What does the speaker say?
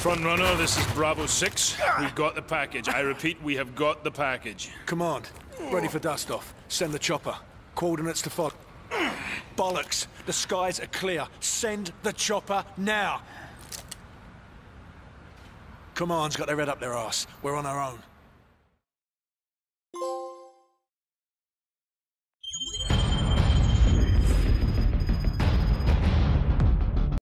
Front runner, this is Bravo 6. We've got the package. I repeat, we have got the package. Command, ready for dust-off. Send the chopper. Coordinates to fog. Bollocks! The skies are clear. Send the chopper now! Command's got their head up their ass. We're on our own.